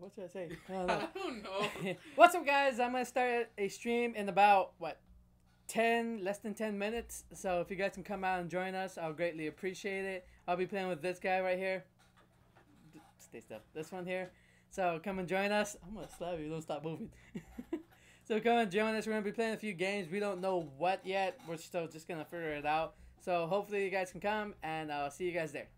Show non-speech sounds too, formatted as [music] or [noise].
What should I say? [laughs] Uh, I don't know. I don't know. What's up, guys? I'm gonna start a stream in about what, ten less than ten minutes. So if you guys can come out and join us, I'll greatly appreciate it. I'll be playing with this guy right here. Stay still. This one here. So come and join us. I'm gonna slap you. Don't stop moving. [laughs] so come and join us. We're gonna be playing a few games. We don't know what yet. We're still just gonna figure it out. So hopefully you guys can come, and I'll see you guys there.